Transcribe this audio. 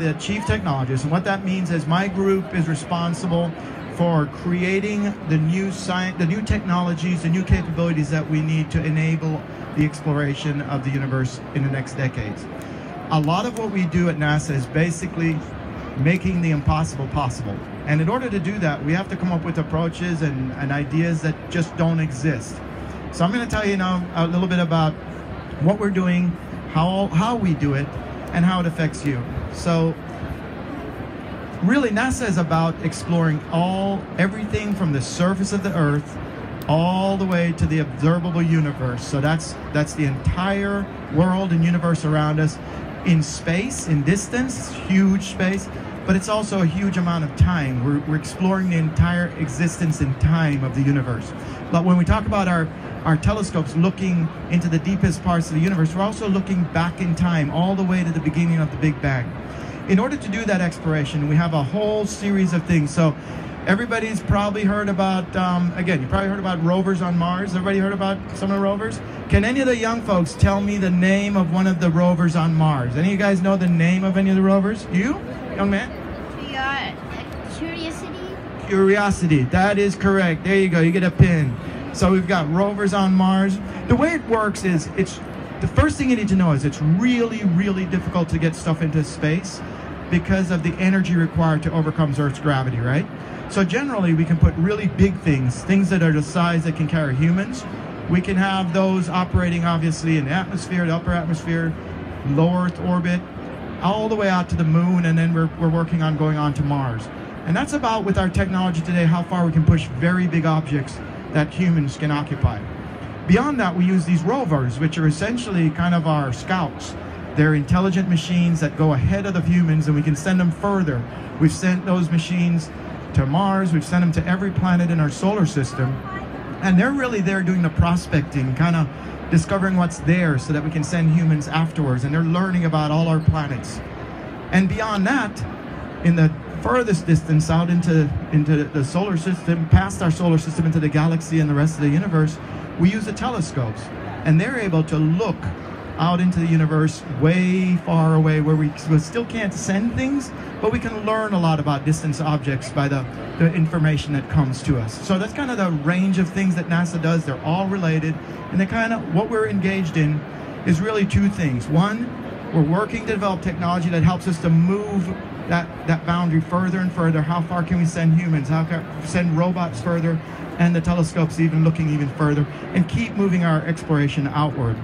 the chief technologist, and what that means is my group is responsible for creating the new science, the new technologies, the new capabilities that we need to enable the exploration of the universe in the next decades. A lot of what we do at NASA is basically making the impossible possible. And in order to do that, we have to come up with approaches and, and ideas that just don't exist. So I'm going to tell you now a little bit about what we're doing, how, how we do it, and how it affects you. So really NASA is about exploring all everything from the surface of the earth all the way to the observable universe. So that's that's the entire world and universe around us in space, in distance, huge space, but it's also a huge amount of time. We're, we're exploring the entire existence and time of the universe. But when we talk about our, our telescopes looking into the deepest parts of the universe, we're also looking back in time, all the way to the beginning of the Big Bang. In order to do that exploration, we have a whole series of things. So everybody's probably heard about, um, again, you probably heard about rovers on Mars. Everybody heard about some of the rovers? Can any of the young folks tell me the name of one of the rovers on Mars? Any of you guys know the name of any of the rovers? You, young man? Curiosity. Curiosity, that is correct. There you go, you get a pin. So we've got rovers on Mars. The way it works is it's the first thing you need to know is it's really, really difficult to get stuff into space because of the energy required to overcome Earth's gravity, right? So generally, we can put really big things, things that are the size that can carry humans. We can have those operating obviously in the atmosphere, the upper atmosphere, low Earth orbit, all the way out to the moon, and then we're, we're working on going on to Mars. And that's about, with our technology today, how far we can push very big objects that humans can occupy. Beyond that, we use these rovers, which are essentially kind of our scouts. They're intelligent machines that go ahead of the humans and we can send them further. We've sent those machines to Mars, we've sent them to every planet in our solar system. And they're really there doing the prospecting, kind of discovering what's there so that we can send humans afterwards. And they're learning about all our planets. And beyond that, in the furthest distance out into, into the solar system, past our solar system, into the galaxy and the rest of the universe, we use the telescopes. And they're able to look out into the universe way far away where we still can't send things, but we can learn a lot about distant objects by the, the information that comes to us. So that's kind of the range of things that NASA does. They're all related. And they kind of, what we're engaged in is really two things. One, we're working to develop technology that helps us to move that, that boundary further and further. How far can we send humans? How can we send robots further? And the telescopes even looking even further and keep moving our exploration outward.